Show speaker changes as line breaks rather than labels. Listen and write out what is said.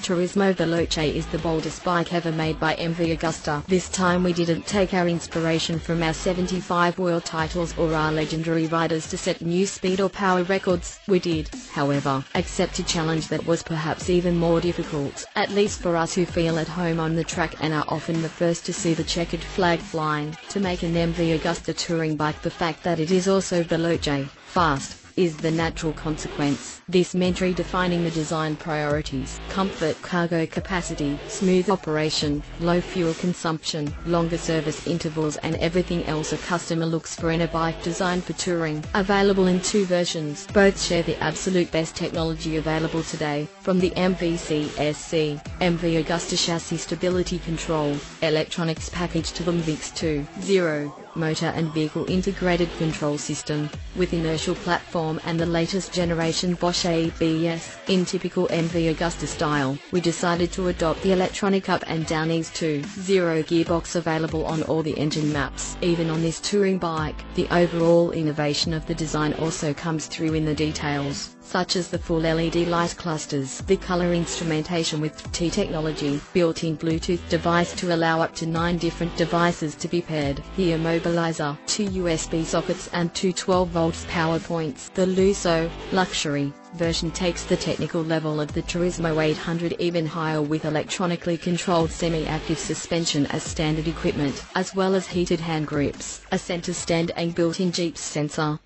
Turismo Veloce is the boldest bike ever made by MV Agusta. This time we didn't take our inspiration from our 75 world titles or our legendary riders to set new speed or power records. We did, however, accept a challenge that was perhaps even more difficult, at least for us who feel at home on the track and are often the first to see the checkered flag flying, to make an MV Agusta touring bike the fact that it is also Veloce, fast, is the natural consequence. This meant redefining the design priorities, comfort, cargo capacity, smooth operation, low fuel consumption, longer service intervals and everything else a customer looks for in a bike designed for touring. Available in two versions, both share the absolute best technology available today, from the MVC SC, MV Agusta chassis stability control, electronics package to the MVICS 2.0 motor and vehicle integrated control system, with inertial platform and the latest generation Bosch ABS. In typical MV Agusta style, we decided to adopt the electronic up and down ease 2.0 gearbox available on all the engine maps. Even on this touring bike, the overall innovation of the design also comes through in the details such as the full LED light clusters, the color instrumentation with T technology, built-in Bluetooth device to allow up to 9 different devices to be paired, the immobilizer, two USB sockets and two 12 volts power points. The Lusso, luxury, version takes the technical level of the Turismo 800 even higher with electronically controlled semi-active suspension as standard equipment, as well as heated hand grips, a center stand and built-in Jeep sensor.